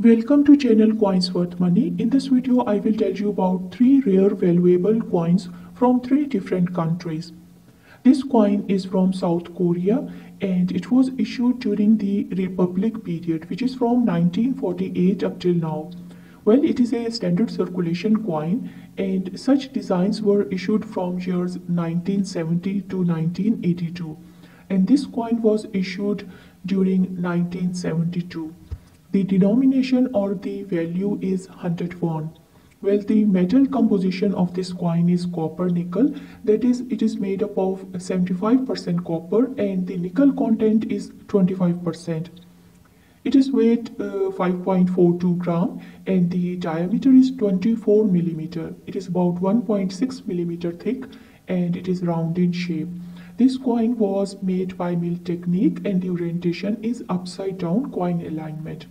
Welcome to channel Coins Worth Money. In this video, I will tell you about three rare valuable coins from three different countries. This coin is from South Korea and it was issued during the Republic period, which is from 1948 up till now. Well, it is a standard circulation coin and such designs were issued from years 1970 to 1982. And this coin was issued during 1972. The denomination or the value is 100 won. Well, the metal composition of this coin is copper nickel. That is, it is made up of 75% copper and the nickel content is 25%. It is weight uh, 5.42 gram and the diameter is 24 millimeter. It is about 1.6 millimeter thick and it is round in shape. This coin was made by mill technique and the orientation is upside down coin alignment.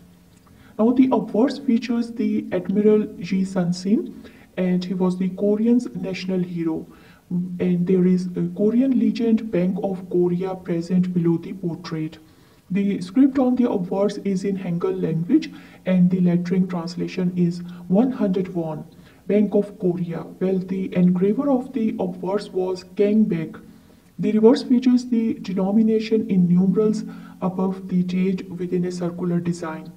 Now the obverse features the Admiral Ji Sun-sin and he was the Korean's national hero. And there is a Korean legend Bank of Korea present below the portrait. The script on the obverse is in Hangul language and the lettering translation is 100 won. Bank of Korea. Well, the engraver of the obverse was Kang Baek. The reverse features the denomination in numerals above the date within a circular design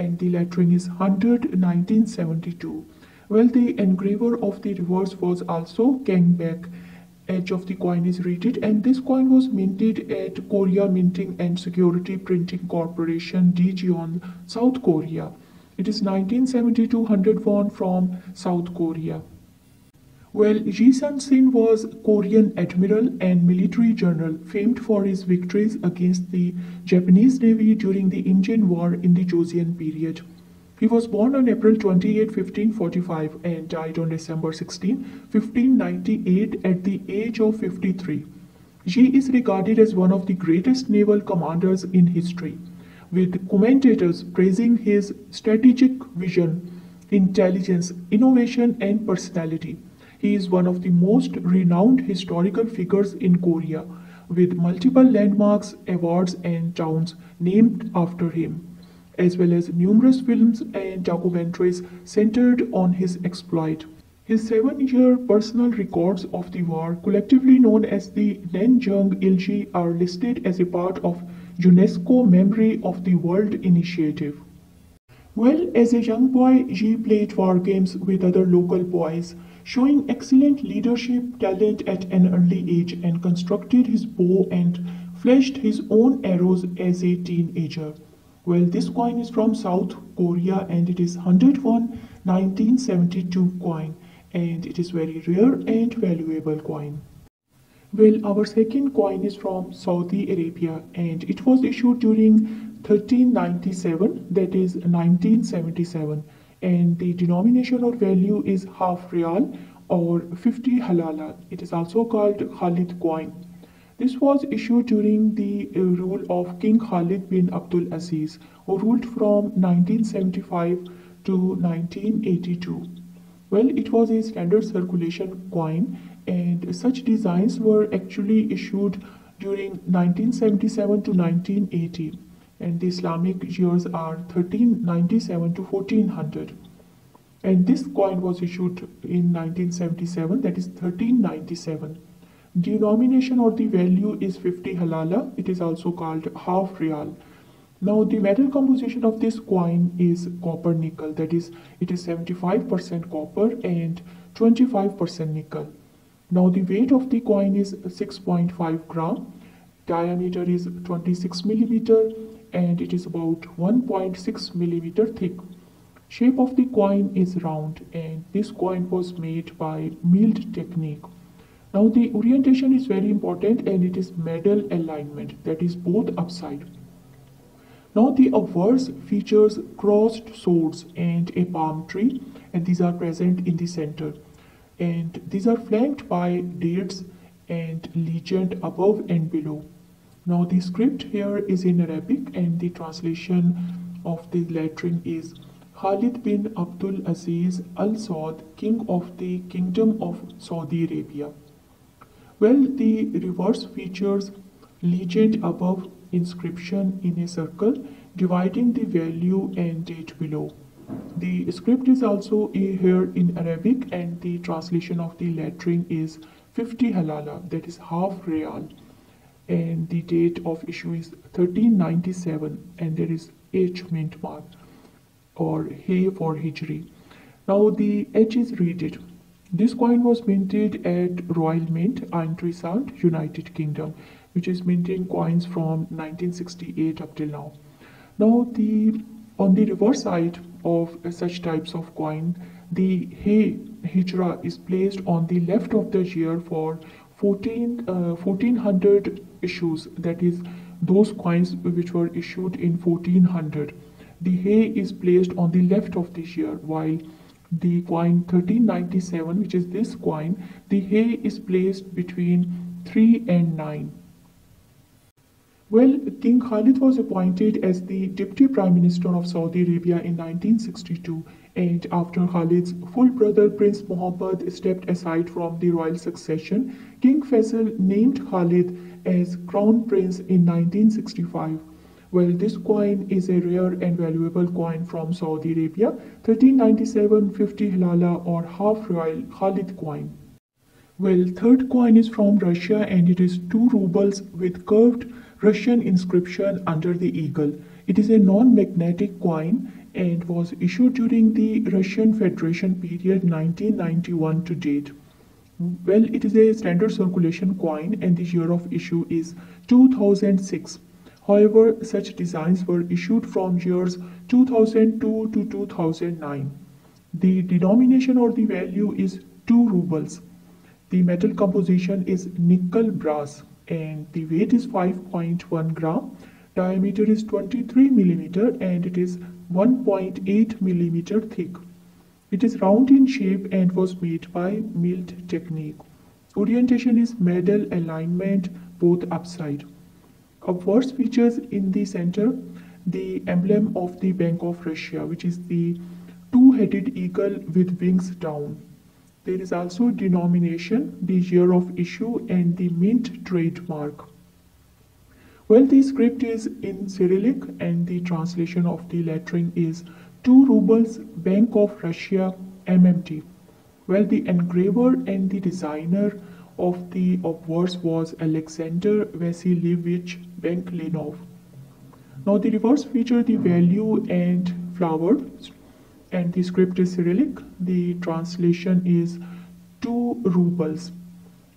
and the lettering is 100 1972. Well, the engraver of the reverse was also Kang Baek. Edge of the coin is reeded and this coin was minted at Korea Minting and Security Printing Corporation Daejeon, South Korea. It is 1972 100 won from South Korea. Well, Ji Sun-sin was Korean admiral and military general famed for his victories against the Japanese Navy during the Imjin War in the Joseon period. He was born on April 28, 1545 and died on December 16, 1598 at the age of 53. Ji is regarded as one of the greatest naval commanders in history, with commentators praising his strategic vision, intelligence, innovation and personality. He is one of the most renowned historical figures in Korea, with multiple landmarks, awards, and towns named after him, as well as numerous films and documentaries centered on his exploit. His seven year personal records of the war, collectively known as the Nanjung Ilgi, are listed as a part of UNESCO Memory of the World initiative. Well, as a young boy, Ji played war games with other local boys showing excellent leadership talent at an early age and constructed his bow and flashed his own arrows as a teenager. Well, this coin is from South Korea and it is 101 1972 coin and it is very rare and valuable coin. Well, our second coin is from Saudi Arabia and it was issued during 1397 that is 1977 and the denomination or value is half real or 50 halala. It is also called Khalid coin. This was issued during the uh, rule of King Khalid bin Abdul Aziz, who ruled from 1975 to 1982. Well, it was a standard circulation coin, and such designs were actually issued during 1977 to 1980 and the Islamic years are 1397 to 1400. And this coin was issued in 1977, that is 1397. Denomination or the value is 50 halala. It is also called half real. Now the metal composition of this coin is copper nickel. That is, it is 75% copper and 25% nickel. Now the weight of the coin is 6.5 gram. Diameter is 26 millimeter and it is about 1.6 millimeter thick. Shape of the coin is round and this coin was made by milled technique. Now the orientation is very important and it is medal alignment that is both upside. Now the obverse features crossed swords and a palm tree and these are present in the center. And these are flanked by dates and legend above and below. Now the script here is in Arabic and the translation of the lettering is Khalid bin Abdul Aziz Al Saud, King of the Kingdom of Saudi Arabia. Well, the reverse features legend above inscription in a circle dividing the value and date below. The script is also here in Arabic and the translation of the lettering is 50 halala, that is half real. And the date of issue is 1397 and there is H mint mark or Hay for Hijri. Now the H is read This coin was minted at Royal Mint, Llantrisant, United Kingdom, which is minting coins from 1968 up till now. Now the on the reverse side of such types of coin, the Hay Hijra is placed on the left of the year for 14, uh, 1400 issues, that is those coins which were issued in 1400. The Hay is placed on the left of the year, while the coin 1397, which is this coin, the Hay is placed between 3 and 9. Well, King Khalid was appointed as the Deputy Prime Minister of Saudi Arabia in 1962 and after Khalid's full brother Prince Muhammad stepped aside from the royal succession, King Faisal named Khalid as Crown Prince in 1965. Well, this coin is a rare and valuable coin from Saudi Arabia, 1397 50 halala or half royal Khalid coin. Well, third coin is from Russia and it is 2 rubles with curved Russian inscription under the eagle. It is a non-magnetic coin and was issued during the Russian Federation period 1991 to date. Well, it is a standard circulation coin and the year of issue is 2006. However, such designs were issued from years 2002 to 2009. The denomination or the value is 2 rubles. The metal composition is nickel brass and the weight is 5.1 gram. Diameter is 23 millimeter and it is 1.8 millimeter thick. It is round in shape and was made by milled technique. Orientation is medal alignment both upside. Obverse features in the center the emblem of the bank of russia which is the two-headed eagle with wings down there is also denomination, the year of issue, and the mint trademark. Well, the script is in Cyrillic and the translation of the lettering is 2 rubles Bank of Russia MMT. Well, the engraver and the designer of the obverse was Alexander Vasilievich Baklanov. Now the reverse feature the value and flowers and the script is Cyrillic. The translation is 2 rubles.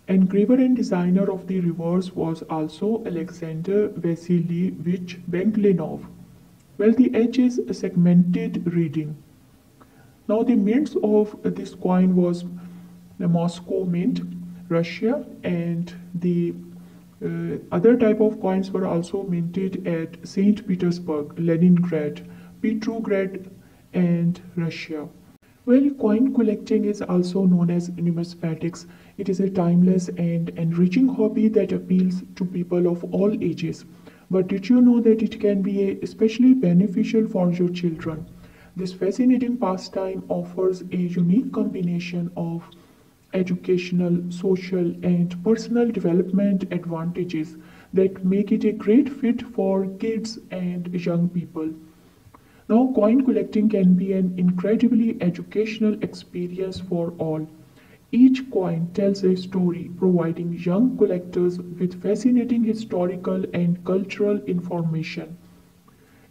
Engraver and designer of the reverse was also Alexander Vasilievich Baklanov. Well, the H is a segmented reading. Now, the mints of this coin was the Moscow Mint, Russia, and the uh, other type of coins were also minted at St. Petersburg, Leningrad, Petrograd, and Russia. Well, coin collecting is also known as numismatics. It is a timeless and enriching hobby that appeals to people of all ages. But did you know that it can be especially beneficial for your children? This fascinating pastime offers a unique combination of educational, social, and personal development advantages that make it a great fit for kids and young people. Now, coin collecting can be an incredibly educational experience for all. Each coin tells a story, providing young collectors with fascinating historical and cultural information.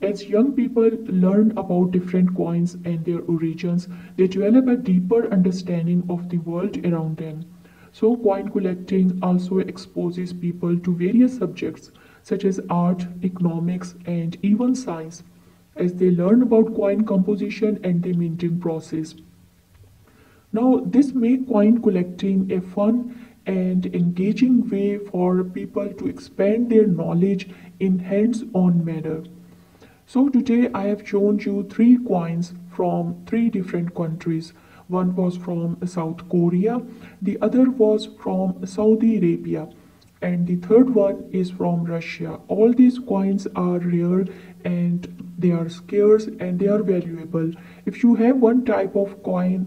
As young people learn about different coins and their origins, they develop a deeper understanding of the world around them. So, coin collecting also exposes people to various subjects such as art, economics, and even science as they learn about coin composition and the minting process. Now, this makes coin collecting a fun and engaging way for people to expand their knowledge in hands-on manner. So today I have shown you three coins from three different countries. One was from South Korea, the other was from Saudi Arabia, and the third one is from Russia. All these coins are rare and they are scarce and they are valuable if you have one type of coin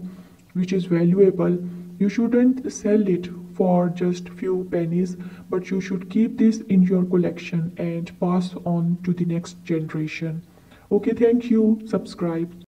which is valuable you shouldn't sell it for just few pennies but you should keep this in your collection and pass on to the next generation Okay, thank you. Subscribe.